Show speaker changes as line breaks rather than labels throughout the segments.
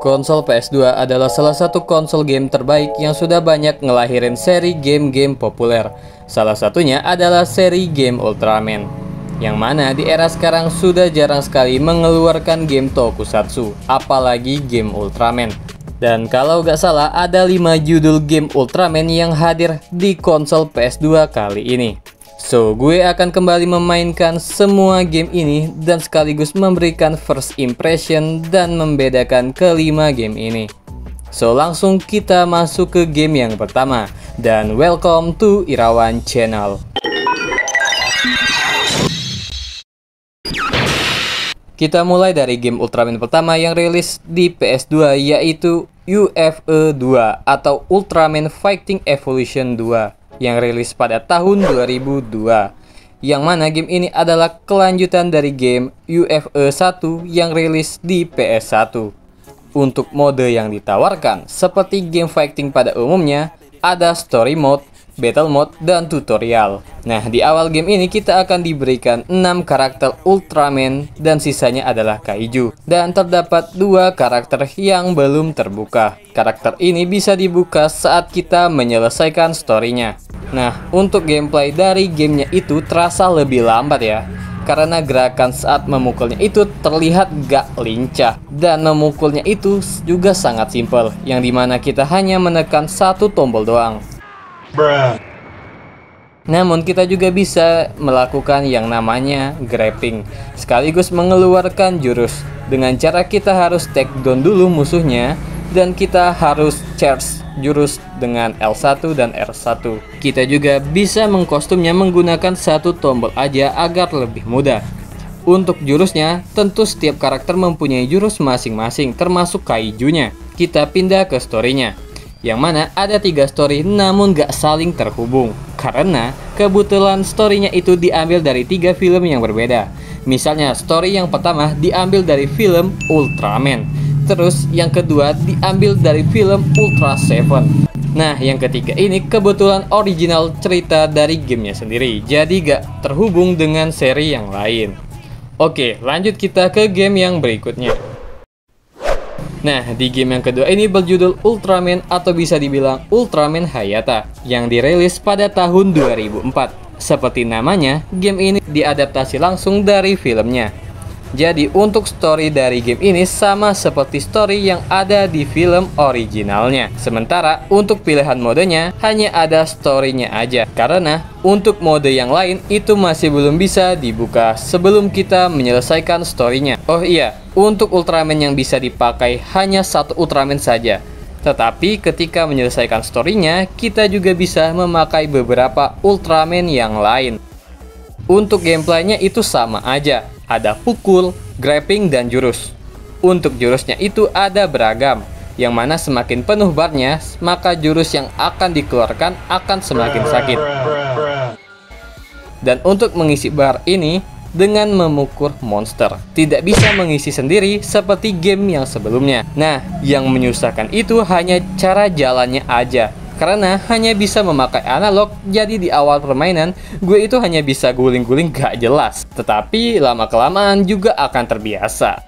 Konsol PS2 adalah salah satu konsol game terbaik yang sudah banyak ngelahirin seri game-game populer. Salah satunya adalah seri game Ultraman. Yang mana di era sekarang sudah jarang sekali mengeluarkan game tokusatsu, apalagi game Ultraman. Dan kalau gak salah ada 5 judul game Ultraman yang hadir di konsol PS2 kali ini. So, gue akan kembali memainkan semua game ini dan sekaligus memberikan first impression dan membedakan kelima game ini. So, langsung kita masuk ke game yang pertama. Dan welcome to Irawan Channel. Kita mulai dari game Ultraman pertama yang rilis di PS2 yaitu UFE 2 atau Ultraman Fighting Evolution 2 yang rilis pada tahun 2002 yang mana game ini adalah kelanjutan dari game UFE 1 yang rilis di PS1. Untuk mode yang ditawarkan, seperti game fighting pada umumnya, ada story mode, battle mode, dan tutorial. Nah, di awal game ini kita akan diberikan 6 karakter Ultraman dan sisanya adalah Kaiju. Dan terdapat dua karakter yang belum terbuka. Karakter ini bisa dibuka saat kita menyelesaikan storynya. Nah, untuk gameplay dari gamenya itu terasa lebih lambat ya karena gerakan saat memukulnya itu terlihat gak lincah dan memukulnya itu juga sangat simpel yang di mana kita hanya menekan satu tombol doang Bruh. namun kita juga bisa melakukan yang namanya grappling sekaligus mengeluarkan jurus dengan cara kita harus take down dulu musuhnya dan kita harus charge jurus dengan L1 dan R1. Kita juga bisa mengkostumnya menggunakan satu tombol aja agar lebih mudah. Untuk jurusnya, tentu setiap karakter mempunyai jurus masing-masing termasuk kaijunya. Kita pindah ke storynya. Yang mana ada tiga story namun gak saling terhubung. Karena kebetulan storynya itu diambil dari tiga film yang berbeda. Misalnya story yang pertama diambil dari film Ultraman Terus yang kedua diambil dari film Ultra Seven. Nah, yang ketiga ini kebetulan original cerita dari gamenya sendiri, jadi gak terhubung dengan seri yang lain. Oke, lanjut kita ke game yang berikutnya. Nah, di game yang kedua ini berjudul Ultraman atau bisa dibilang Ultraman Hayata yang dirilis pada tahun 2004. Seperti namanya, game ini diadaptasi langsung dari filmnya. Jadi untuk story dari game ini sama seperti story yang ada di film originalnya. Sementara untuk pilihan modenya hanya ada storynya aja. Karena untuk mode yang lain itu masih belum bisa dibuka sebelum kita menyelesaikan storynya. Oh iya, untuk Ultraman yang bisa dipakai hanya satu Ultraman saja. Tetapi ketika menyelesaikan storynya, kita juga bisa memakai beberapa Ultraman yang lain. Untuk gameplaynya itu sama aja, ada pukul, grappling, dan jurus. Untuk jurusnya itu ada beragam, yang mana semakin penuh barnya, maka jurus yang akan dikeluarkan akan semakin sakit. Dan untuk mengisi bar ini, dengan memukul monster. Tidak bisa mengisi sendiri seperti game yang sebelumnya. Nah, yang menyusahkan itu hanya cara jalannya aja karena hanya bisa memakai analog jadi di awal permainan gue itu hanya bisa guling-guling gak jelas. Tetapi lama kelamaan juga akan terbiasa.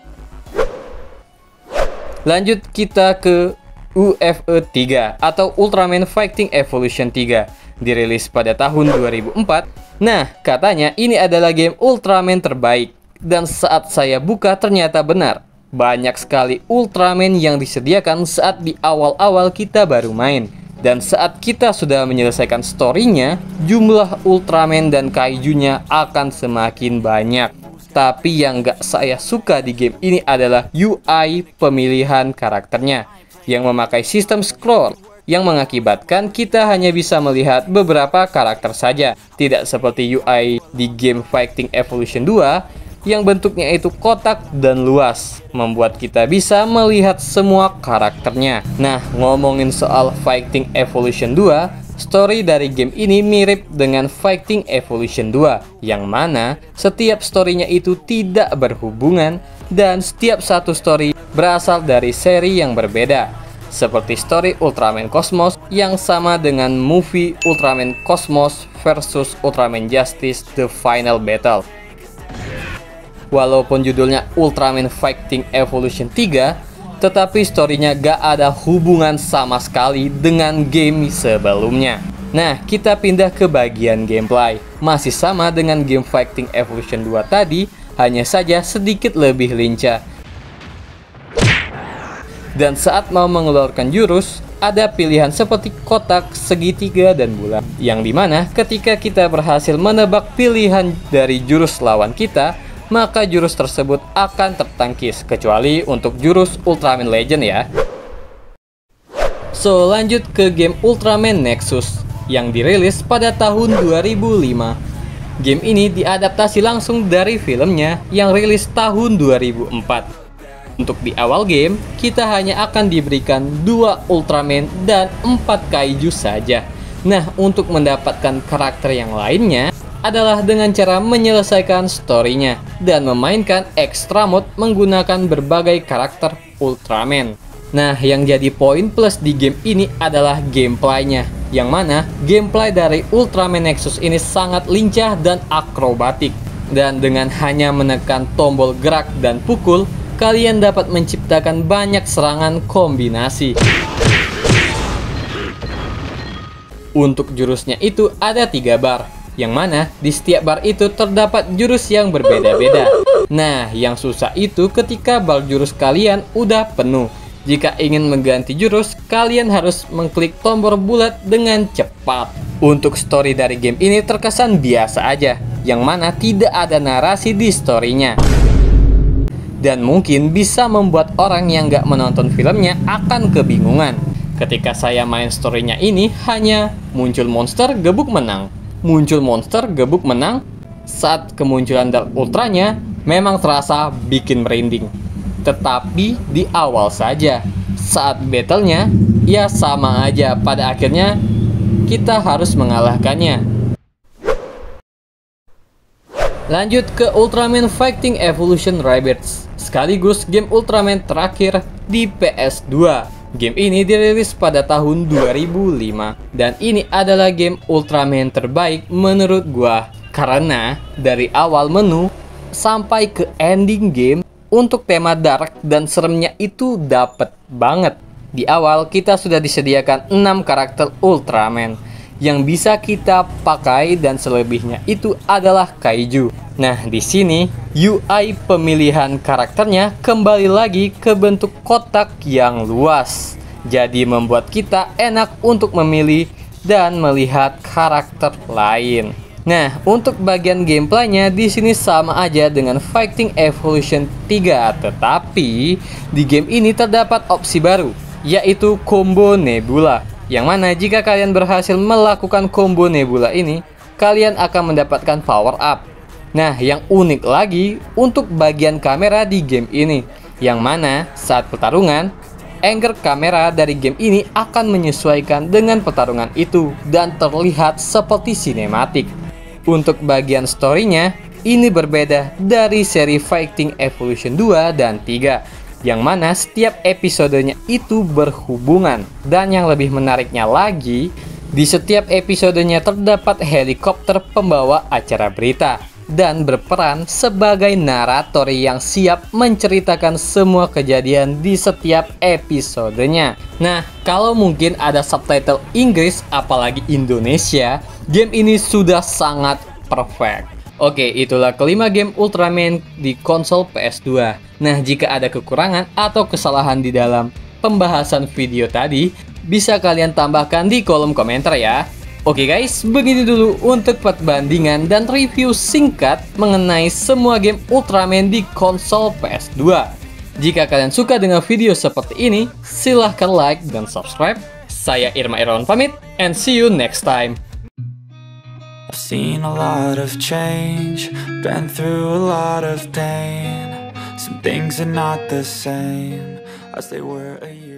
Lanjut kita ke UFE 3 atau Ultraman Fighting Evolution 3 dirilis pada tahun 2004 nah katanya ini adalah game Ultraman terbaik. Dan saat saya buka ternyata benar. Banyak sekali Ultraman yang disediakan saat di awal-awal kita baru main dan saat kita sudah menyelesaikan storynya, jumlah Ultraman dan Kaijunya akan semakin banyak. Tapi yang gak saya suka di game ini adalah UI pemilihan karakternya yang memakai sistem scroll yang mengakibatkan kita hanya bisa melihat beberapa karakter saja. Tidak seperti UI di game Fighting Evolution 2 yang bentuknya itu kotak dan luas, membuat kita bisa melihat semua karakternya. Nah, ngomongin soal Fighting Evolution 2, story dari game ini mirip dengan Fighting Evolution 2, yang mana setiap storynya itu tidak berhubungan dan setiap satu story berasal dari seri yang berbeda. Seperti story Ultraman Cosmos yang sama dengan movie Ultraman Cosmos versus Ultraman Justice The Final Battle Walaupun judulnya Ultraman Fighting Evolution 3, tetapi storynya gak ada hubungan sama sekali dengan game sebelumnya. Nah, kita pindah ke bagian gameplay. Masih sama dengan game Fighting Evolution 2 tadi, hanya saja sedikit lebih lincah. Dan saat mau mengeluarkan jurus, ada pilihan seperti kotak, segitiga, dan bulan. Yang di mana ketika kita berhasil menebak pilihan dari jurus lawan kita, maka jurus tersebut akan tertangkis, kecuali untuk jurus Ultraman Legend ya. So, lanjut ke game Ultraman Nexus yang dirilis pada tahun 2005. Game ini diadaptasi langsung dari filmnya yang rilis tahun 2004. Untuk di awal game, kita hanya akan diberikan dua Ultraman dan empat Kaiju saja. Nah, untuk mendapatkan karakter yang lainnya adalah dengan cara menyelesaikan storynya dan memainkan extra mode menggunakan berbagai karakter Ultraman. Nah, yang jadi poin plus di game ini adalah gameplaynya yang mana gameplay dari Ultraman Nexus ini sangat lincah dan akrobatik. Dan dengan hanya menekan tombol gerak dan pukul, kalian dapat menciptakan banyak serangan kombinasi. Untuk jurusnya itu ada tiga bar, yang mana di setiap bar itu terdapat jurus yang berbeda-beda. Nah, yang susah itu ketika bar jurus kalian udah penuh jika ingin mengganti jurus, kalian harus mengklik tombol bulat dengan cepat. Untuk story dari game ini terkesan biasa aja, yang mana tidak ada narasi di storynya. Dan mungkin bisa membuat orang yang gak menonton filmnya akan kebingungan. Ketika saya main storynya ini hanya muncul monster gebuk menang. Muncul monster gebuk menang, saat kemunculan Dark Ultranya memang terasa bikin merinding tetapi di awal saja. Saat battlenya, ya sama aja. Pada akhirnya, kita harus mengalahkannya. Lanjut ke Ultraman Fighting Evolution Rebirth, sekaligus game Ultraman terakhir di PS2. Game ini dirilis pada tahun 2005 dan ini adalah game Ultraman terbaik menurut gua karena dari awal menu sampai ke ending game untuk tema dark dan seremnya itu dapet banget. Di awal kita sudah disediakan 6 karakter Ultraman yang bisa kita pakai dan selebihnya itu adalah kaiju. Nah, di sini UI pemilihan karakternya kembali lagi ke bentuk kotak yang luas. Jadi membuat kita enak untuk memilih dan melihat karakter lain. Nah, untuk bagian gameplaynya di sini sama aja dengan Fighting Evolution 3, tetapi di game ini terdapat opsi baru, yaitu combo Nebula. Yang mana jika kalian berhasil melakukan combo Nebula ini, kalian akan mendapatkan power up. Nah, yang unik lagi untuk bagian kamera di game ini, yang mana saat pertarungan, angle kamera dari game ini akan menyesuaikan dengan pertarungan itu dan terlihat seperti sinematik. Untuk bagian storynya, ini berbeda dari seri Fighting Evolution 2 dan 3 yang mana setiap episodenya itu berhubungan dan yang lebih menariknya lagi di setiap episodenya terdapat helikopter pembawa acara berita dan berperan sebagai narator yang siap menceritakan semua kejadian di setiap episodenya. Nah, kalau mungkin ada subtitle Inggris apalagi Indonesia, game ini sudah sangat perfect. Oke, itulah kelima game Ultraman di konsol PS2. Nah, jika ada kekurangan atau kesalahan di dalam pembahasan video tadi, bisa kalian tambahkan di kolom komentar ya. Oke guys, begini dulu untuk perbandingan dan review singkat mengenai semua game Ultraman di konsol PS2. Jika kalian suka dengan video seperti ini, silahkan like dan subscribe. Saya Irma Irawan pamit, and see you next time. I've seen a lot of change, been through a lot of pain. Some things are not the same as they were a year